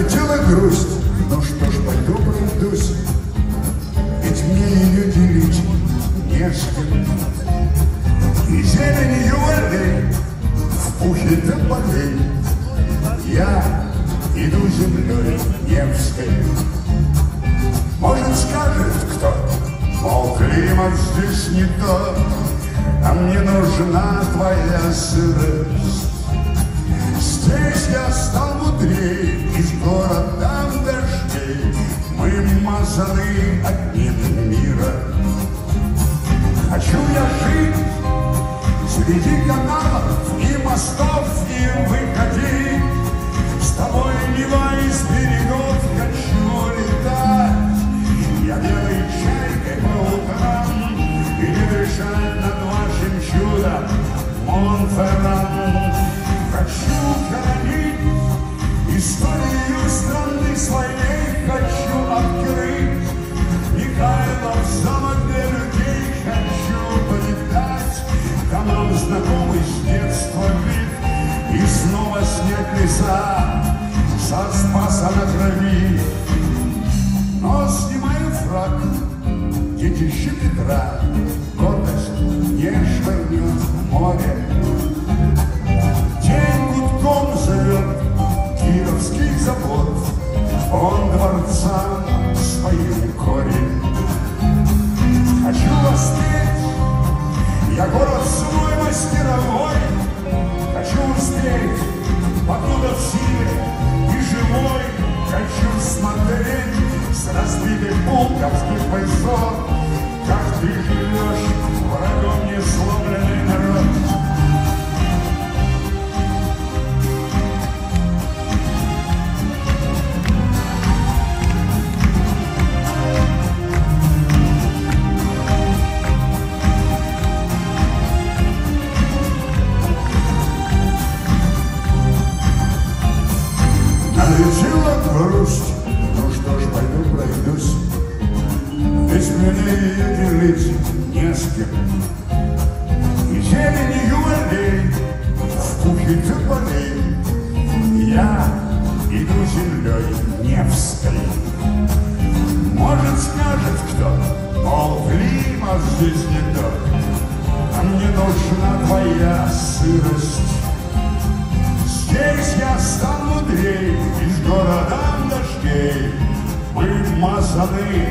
Налетела грусть, ну что ж, пойду пройдусь, Ведь мне ее делить не с кем. И зеленью аллей, в пухе тополей, Я иду землей Невской. Может, скажет кто, мол, климат здесь не то, А мне нужна твоя сырость. Здесь я стал мудрее, из города дождей. Мы мазаны одним мира. Хочу я жить среди каналов и мостов и выходить С тобой Нева из берегов хочу летать. Я белой чайкой по утрам И дышать над вашим чудом леса Со спаса на крови. Но снимаю фраг. Детище Петра Гордость не швырнет в море. День гудком зовет Кировский завод. Он дворцам своим корень живой Хочу смотреть С Налетела грусть, ну что ж, пойду пройдусь, Ведь мне ее делить не с кем. И зеленью аллей, в пухе тополей, Я иду землей Невской. Может, скажет кто, мол, климат здесь не тот, А мне нужна твоя Amen.